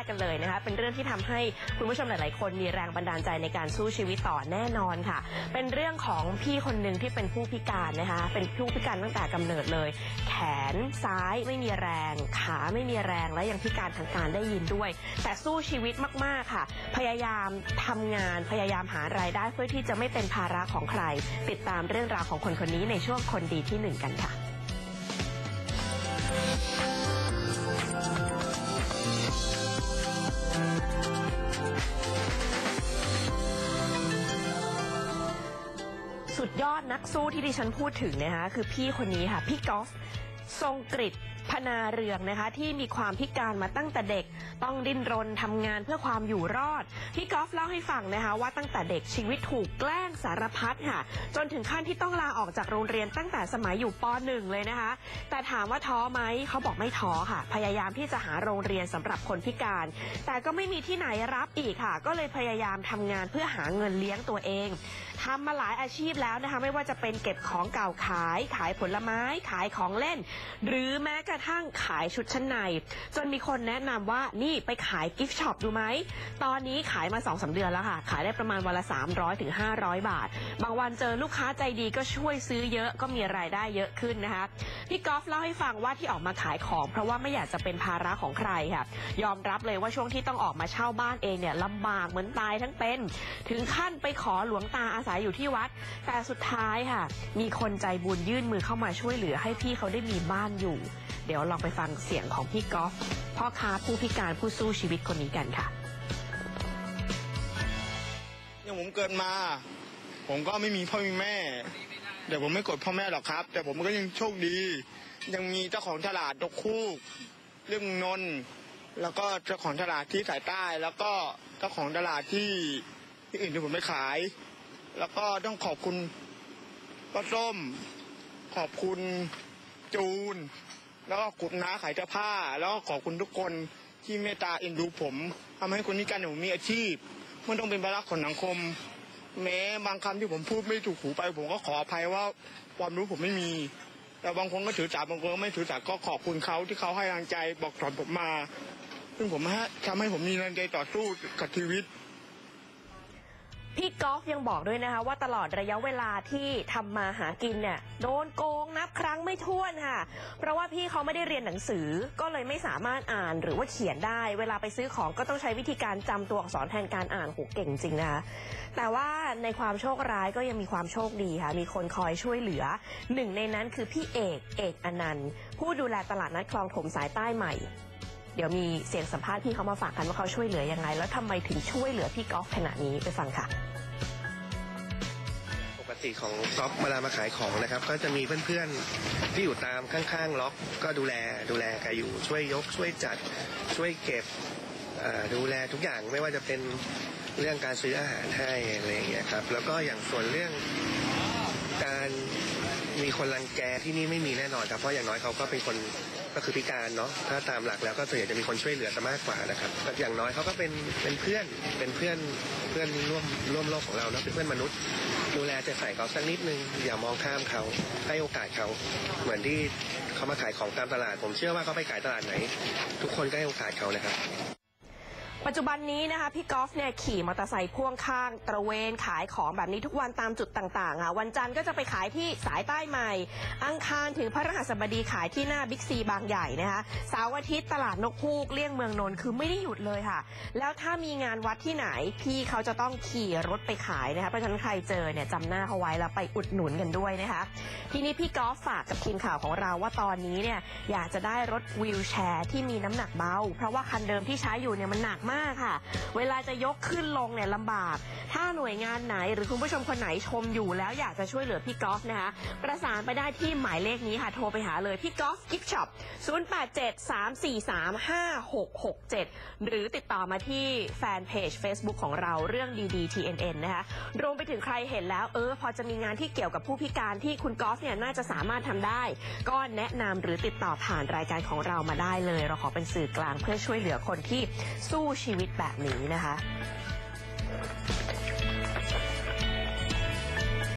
กกันเลยนะคะ เป็นเรื่องที่ทำให้คุณผู้ชมหลาย ๆ คนมีแรงบันดาลใจในการสู้ชีวิตต่อแน่นอนค่ะ เป็นเรื่องของพี่คนหนึ่งที่เป็นผู้พิการนะคะ เป็นผู้พิการตั้งแต่กำเนิดเลย แขนซ้ายไม่มีแรง ขาไม่มีแรงและยังพิการทางการได้ยินด้วย แต่สู้ชีวิตมาก ๆ ค่ะ พยายามทำงานพยายามหารายได้เพื่อที่จะไม่เป็นภาระของใคร ติดตามเรื่องราวของคนคนนี้ในช่วงคนดีที่หนึ่งกันค่ะ สุดยอดนักสู้ที่ดิฉันพูดถึงนะคะคือพี่คนนี้ค่ะ พี่กอล์ฟ ทรงกฤษพนาเรืองนะคะ ที่มีความพิการมาตั้งแต่เด็ก ต้องดิ้นรนทำงานเพื่อความอยู่รอด พี่กอล์ฟเล่าให้ฟังนะคะว่าตั้งแต่เด็กชีวิตถูกแกล้งสารพัดค่ะ จนถึงขั้นที่ต้องลาออกจากโรงเรียนตั้งแต่สมัยอยู่ป .1 เลยนะคะ แต่ถามว่าท้อไหมเขาบอกไม่ท้อค่ะ พยายามที่จะหาโรงเรียนสำหรับคนพิการ แต่ก็ไม่มีที่ไหนรับอีกค่ะ ก็เลยพยายามทำงานเพื่อหาเงินเลี้ยงตัวเองทำมาหลายอาชีพแล้วนะคะ ไม่ว่าจะเป็นเก็บของเก่าขาย ขายผลไม้ ขายของเล่นหรือแม้กระทั่งขายชุดชั้นใน จนมีคนแนะนำว่านี่ไปขายกิฟต์ช็อปดูไหม ตอนนี้ขายมา2อสเดือนแล้วค่ะ ขายได้ประมาณวันละ 300ถึง500 บาท บางวันเจอลูกค้าใจดีก็ช่วยซื้อเยอะก็มีรายได้เยอะขึ้นนะคะ พี่กอล์ฟเล่าให้ฟังว่าที่ออกมาขายของ เพราะว่าไม่อยากจะเป็นภาระของใครค่ะ ยอมรับเลยว่าช่วงที่ต้องออกมาเช่าบ้านเองเนี่ยลำบากเหมือนตายทั้งเป็น ถึงขั้นไปขอหลวงตาอาศัยอยู่ที่วัด แต่สุดท้ายค่ะ มีคนใจบุญยื่นมือเข้ามาช่วยเหลือให้พี่เขาได้มีบ้านอยู่ เดี๋ยวลองไปฟังเสียงของพี่กอล์ฟพ่อค้าผู้พิการผู้สู้ชีวิตคนนี้กันค่ะอย่างผมเกิดมา ผมก็ไม่มีพ่อมีแม่แต่ผมไม่กดพ่อแม่หรอกครับ แต่ผมก็ยังโชคดี ยังมีเจ้าของตลาดดกคูกเรื่องนนแล้วก็เจ้าของตลาดที่สายใต้ แล้วก็เจ้าของตลาดที่ที่อื่นที่ผมไม่ขาย แล้วก็ต้องขอบคุณป้าส้มขอบคุณ จูน แล้วก็คุณน้าขายเสื้อผ้า แล้วก็ขอบคุณทุกคนที่เมตตาเอ็นดูผมทำให้คนนี้กันผมมีอาชีพไม่ต้องเป็นภาระของสังคม แม้บางคำที่ผมพูดไม่ถูกหูไป ผมก็ขออภัยว่าความรู้ผมไม่มี แต่บางคนก็ถือสาบางคนไม่ถือสาก็ขอบคุณเขาที่เขาให้กำลังใจบอกสอนผมมา ซึ่งผมฮะทำให้ผมมีแรงใจต่อสู้กับชีวิต พี่กอล์ฟยังบอกด้วยนะคะว่าตลอดระยะเวลาที่ทำมาหากินเนี่ยโดนโกงนับครั้งไม่ถ้วนค่ะ เพราะว่าพี่เขาไม่ได้เรียนหนังสือก็เลยไม่สามารถอ่านหรือว่าเขียนได้ เวลาไปซื้อของก็ต้องใช้วิธีการจำตัวอักษรแทนการอ่านโหเก่งจริงนะคะแต่ว่าในความโชคร้ายก็ยังมีความโชคดีค่ะ มีคนคอยช่วยเหลือหนึ่งในนั้นคือพี่เอกเอกอนันต์ผู้ดูแลตลาดนัดคลองถมสายใต้ใหม่ เดี๋ยวมีเสียงสัมภาษณ์พี่เขามาฝากกันว่าเขาช่วยเหลือยังไง แล้วทำไมถึงช่วยเหลือพี่กอล์ฟขนาดนี้ไปฟังค่ะปกติของก๊อฟเวลามาขายของนะครับ ก็จะมีเพื่อนๆที่อยู่ตามข้างๆล็อก ก็ดูแลดูแลกันอยู่ช่วยยก ช่วยจัดช่วยเก็บดูแลทุกอย่างไม่ว่าจะเป็นเรื่องการซื้ออาหารให้อะไรอย่างเงี้ยครับแล้วก็อย่างส่วนเรื่อง การมีคนรังแกที่นี่ไม่มีแน่นอนครับเพราะอย่างน้อยเขาก็เป็นคนก็คือพิการเนาะถ้าตามหลักแล้วก็ส่วนใหญ่จะมีคนช่วยเหลือซะมากกว่านะครับก็อย่างน้อยเขาก็เป็นเป็นเพื่อนเป็นเพื่อนเพื่อนร่วมร่วมโลกของเราเนาะเป็นเพื่อนมนุษย์ ดูแลจะใส่เขาสักนิดนึงอย่ามองข้ามเขาให้โอกาสเขาเหมือนที่เขามาขายของตามตลาด ผมเชื่อว่าเขาไปขายตลาดไหน ทุกคนก็ให้โอกาสเขานะครับ ปัจจุบันนี้นะคะพี่กอล์ฟเนี่ยขี่มอเตอร์ไซค์พ่วงข้างตระเวนขายของแบบนี้ทุกวันตามจุดต่างๆค่ะวันจันทร์ก็จะไปขายที่สายใต้ใหม่ อังคารถึงพระรหัสบดีขายที่หน้าบิ๊กซีบางใหญ่นะคะเสาร์อาทิตย์ตลาดนกฮูกเลี่ยงเมืองนนท์คือไม่ได้หยุดเลยค่ะ แล้วถ้ามีงานวัดที่ไหน พี่เขาจะต้องขี่รถไปขายนะคะเพราะฉะนั้นใครเจอเนี่ยจำหน้าเขาไว้แล้วไปอุดหนุนกันด้วยนะคะทีนี้พี่กอล์ฟฝากกับทีมข่าวของเราว่าตอนนี้เนี่ยอยากจะได้รถวีลแชร์ที่มีน้ำหนักเบา เพราะว่าคันเดิมที่ใช้อยู่เนี่ยมันหนักมากค่ะ เวลาจะยกขึ้นลงเนี่ยลำบาก ถ้าหน่วยงานไหนหรือคุณผู้ชมคนไหนชมอยู่แล้วอยากจะช่วยเหลือพี่กอล์ฟนะคะ ประสานไปได้ที่หมายเลขนี้ค่ะ โทรไปหาเลยพี่กอล์ฟกิฟช็อป0873435667 หรือติดต่อมาที่แฟนเพจ Facebook ของเราเรื่องดีๆ TNN นะคะรวมไปถึงใครเห็นแล้วเออพอจะมีงานที่เกี่ยวกับผู้พิการที่คุณกอล์ฟเนี่ยน่าจะสามารถทำได้ ก็แนะนำหรือติดต่อผ่านรายการของเรามาได้เลย เราขอเป็นสื่อกลางเพื่อช่วยเหลือคนที่สู้ชีวิตแบบนี้นะคะ